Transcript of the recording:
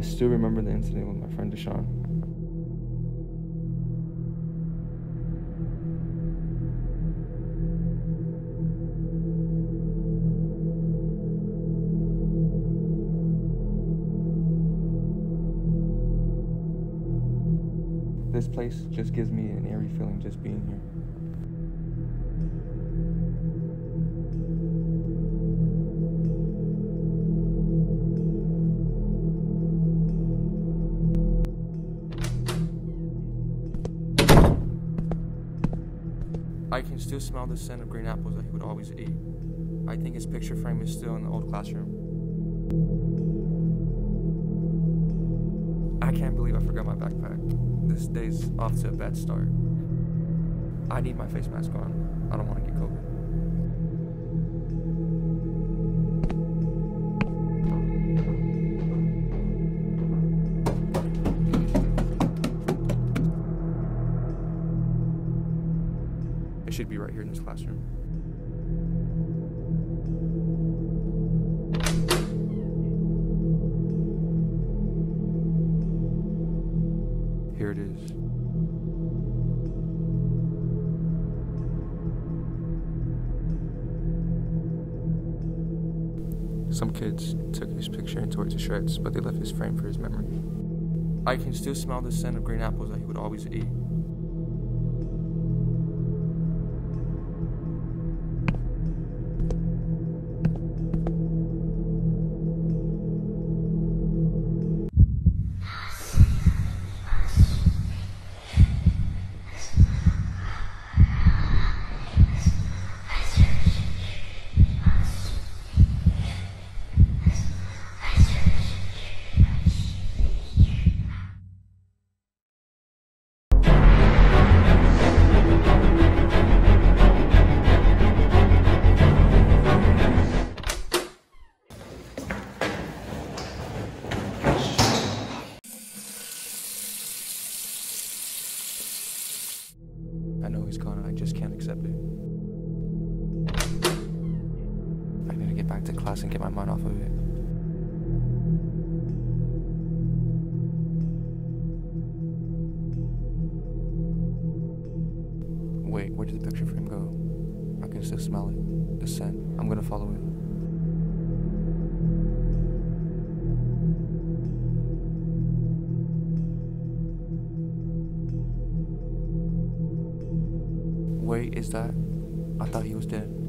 still remember the incident with my friend Deshaun. This place just gives me an eerie feeling just being here. I can still smell the scent of green apples that he would always eat. I think his picture frame is still in the old classroom. I can't believe I forgot my backpack. This day's off to a bad start. I need my face mask on. I don't want to get COVID. It should be right here in this classroom. Here it is. Some kids took his picture and tore it to shreds, but they left his frame for his memory. I can still smell the scent of green apples that he would always eat. I know he's gone and I just can't accept it. I need to get back to class and get my mind off of it. Wait, where did the picture frame go? I can still smell it. The scent. I'm gonna follow it. Is that? I thought he was dead.